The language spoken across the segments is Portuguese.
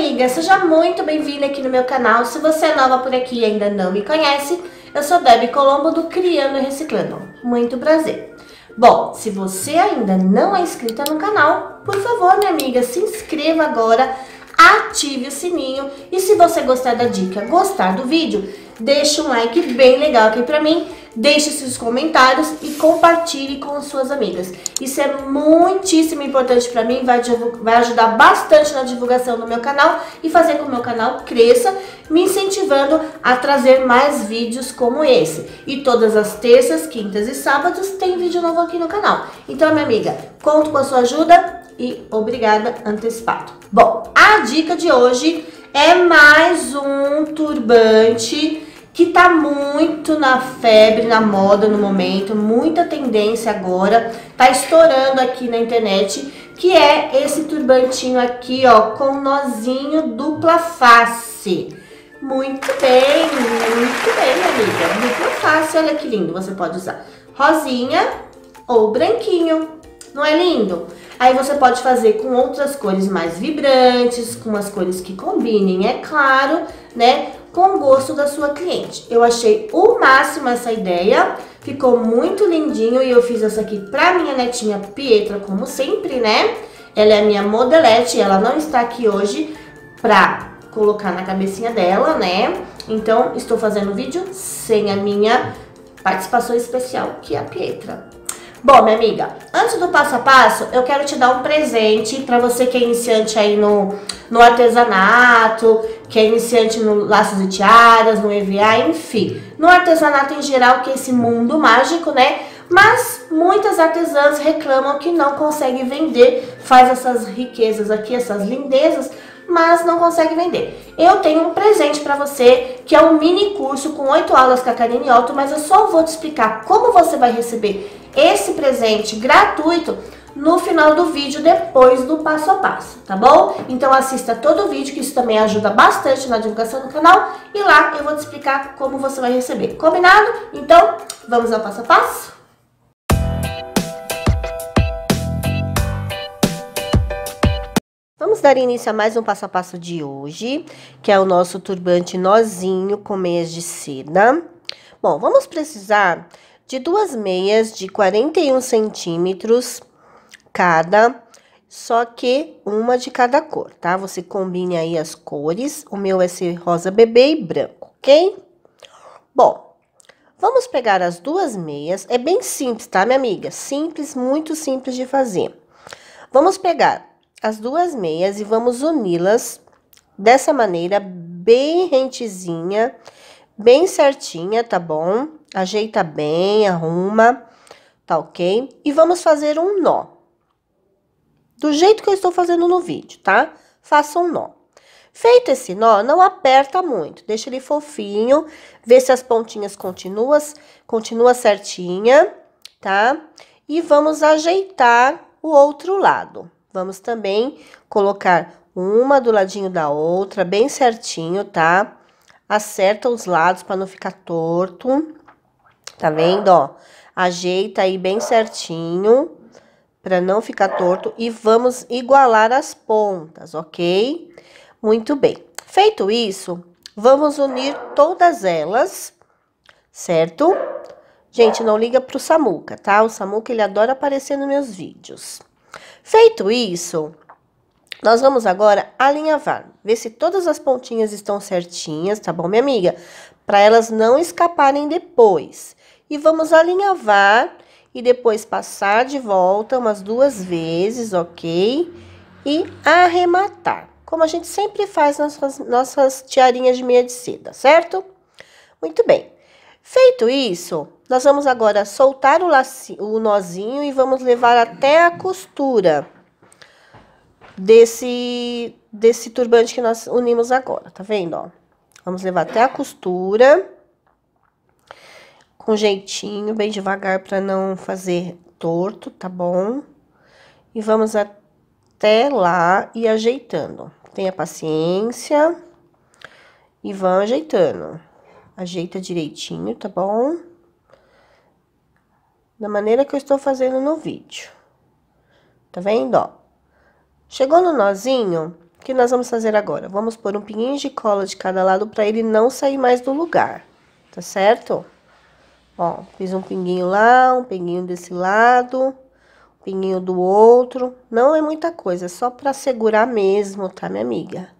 amiga, seja muito bem-vinda aqui no meu canal. Se você é nova por aqui e ainda não me conhece, eu sou Debbie Colombo do Criando e Reciclando. Muito prazer. Bom, se você ainda não é inscrita no canal, por favor, minha amiga, se inscreva agora, ative o sininho e se você gostar da dica, gostar do vídeo, deixa um like bem legal aqui pra mim deixe seus comentários e compartilhe com suas amigas. Isso é muitíssimo importante para mim, vai, vai ajudar bastante na divulgação do meu canal e fazer com que o meu canal cresça, me incentivando a trazer mais vídeos como esse. E todas as terças, quintas e sábados tem vídeo novo aqui no canal. Então, minha amiga, conto com a sua ajuda e obrigada antecipado. Bom, a dica de hoje é mais um turbante que tá muito na febre, na moda no momento, muita tendência agora, tá estourando aqui na internet, que é esse turbantinho aqui, ó, com nozinho dupla face. Muito bem, muito bem, amiga. Dupla face, olha que lindo, você pode usar rosinha ou branquinho. Não é lindo? Aí você pode fazer com outras cores mais vibrantes, com umas cores que combinem, é claro, né? Com o gosto da sua cliente. Eu achei o máximo essa ideia, ficou muito lindinho e eu fiz essa aqui pra minha netinha Pietra, como sempre, né? Ela é a minha modelete, ela não está aqui hoje pra colocar na cabecinha dela, né? Então, estou fazendo o vídeo sem a minha participação especial, que é a Pietra. Bom, minha amiga, antes do passo a passo, eu quero te dar um presente para você que é iniciante aí no, no artesanato, que é iniciante no laços e tiaras, no EVA, enfim. No artesanato em geral, que é esse mundo mágico, né? Mas muitas artesãs reclamam que não conseguem vender, faz essas riquezas aqui, essas lindezas, mas não consegue vender. Eu tenho um presente para você, que é um mini curso com oito aulas com a Karine Otto, mas eu só vou te explicar como você vai receber esse presente gratuito no final do vídeo, depois do passo a passo, tá bom? Então assista todo o vídeo, que isso também ajuda bastante na divulgação do canal, e lá eu vou te explicar como você vai receber, combinado? Então, vamos ao passo a passo? Vamos dar início a mais um passo a passo de hoje, que é o nosso turbante nozinho com meias de seda. Bom, vamos precisar de duas meias de 41 centímetros cada, só que uma de cada cor, tá? Você combine aí as cores, o meu vai ser rosa bebê e branco, ok? Bom, vamos pegar as duas meias, é bem simples, tá, minha amiga? Simples, muito simples de fazer. Vamos pegar as duas meias e vamos uni-las dessa maneira, bem rentezinha, bem certinha, tá bom? Ajeita bem, arruma, tá ok? E vamos fazer um nó. Do jeito que eu estou fazendo no vídeo, tá? Faça um nó. Feito esse nó, não aperta muito, deixa ele fofinho, vê se as pontinhas continuam, continua certinha, tá? E vamos ajeitar o outro lado. Vamos também colocar uma do ladinho da outra, bem certinho, tá? Acerta os lados para não ficar torto. Tá vendo, ó? Ajeita aí bem certinho para não ficar torto e vamos igualar as pontas, ok? Muito bem. Feito isso, vamos unir todas elas, certo? Gente, não liga pro Samuca, tá? O Samuca, ele adora aparecer nos meus vídeos. Feito isso, nós vamos agora alinhavar, ver se todas as pontinhas estão certinhas, tá bom, minha amiga? Para elas não escaparem depois. E vamos alinhavar e depois passar de volta umas duas vezes, ok? E arrematar, como a gente sempre faz nas nossas, tiarinhas de meia de seda, certo? Muito bem. Feito isso, nós vamos agora soltar o, lacinho, o nozinho e vamos levar até a costura desse, desse turbante que nós unimos agora, tá vendo, ó? Vamos levar até a costura, com jeitinho, bem devagar para não fazer torto, tá bom? E vamos até lá e ajeitando. Tenha paciência e vão ajeitando. Ajeita direitinho, tá bom? Da maneira que eu estou fazendo no vídeo. Tá vendo, ó? Chegou no nozinho, o que nós vamos fazer agora? Vamos pôr um pinguinho de cola de cada lado para ele não sair mais do lugar, tá certo? Ó, fiz um pinguinho lá, um pinguinho desse lado, um pinguinho do outro. Não é muita coisa, é só para segurar mesmo, tá, minha amiga?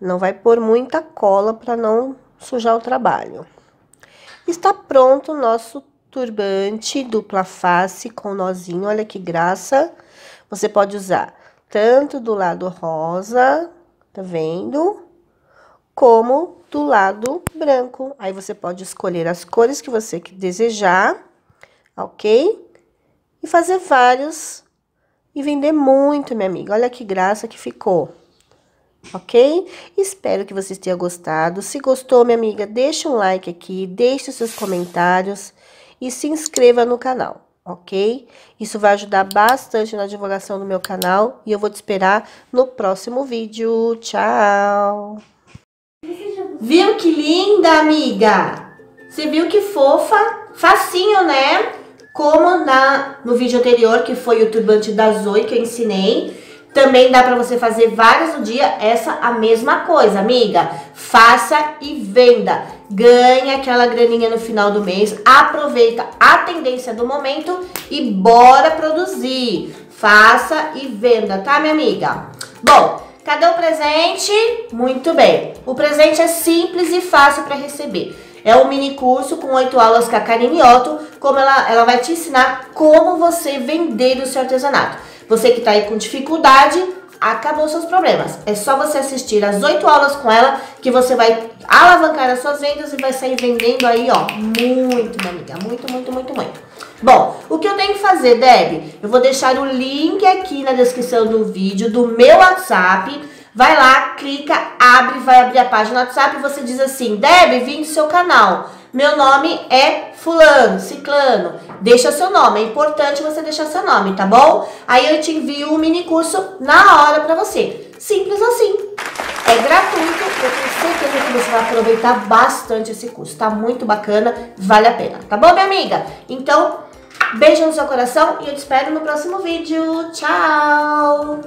Não vai pôr muita cola para não sujar o trabalho. Está pronto o nosso turbante dupla face com nozinho, olha que graça. Você pode usar tanto do lado rosa, tá vendo? Como do lado branco. Aí você pode escolher as cores que você desejar, ok? E fazer vários e vender muito, minha amiga. Olha que graça que ficou. Ok? Espero que vocês tenham gostado. Se gostou, minha amiga, deixa um like aqui, deixe seus comentários e se inscreva no canal ok? Isso vai ajudar bastante na divulgação do meu canal e eu vou te esperar no próximo vídeo. Tchau! Viu que linda, amiga? Você viu que fofa? Facinho, né? Como na, no vídeo anterior, que foi o turbante da Zoe que eu ensinei. Também dá pra você fazer várias no dia, essa a mesma coisa, amiga. Faça e venda. Ganhe aquela graninha no final do mês, aproveita a tendência do momento e bora produzir. Faça e venda, tá, minha amiga? Bom, cadê o presente? Muito bem. O presente é simples e fácil para receber. É um mini curso com oito aulas com a Karine Otto, como ela, ela vai te ensinar como você vender o seu artesanato. Você que está aí com dificuldade, acabou seus problemas. É só você assistir as oito aulas com ela que você vai alavancar as suas vendas e vai sair vendendo aí, ó, muito, minha amiga, muito, muito, muito, muito. Bom, o que eu tenho que fazer, Deb? Eu vou deixar o link aqui na descrição do vídeo do meu WhatsApp. Vai lá, clica, abre, vai abrir a página do WhatsApp e você diz assim, Deb, vim do seu canal. Meu nome é fulano, ciclano. Deixa seu nome, é importante você deixar seu nome, tá bom? Aí eu te envio um mini curso na hora pra você. Simples assim. É gratuito, eu tenho certeza que você vai aproveitar bastante esse curso. Tá muito bacana, vale a pena. Tá bom, minha amiga? Então, beijo no seu coração e eu te espero no próximo vídeo. Tchau!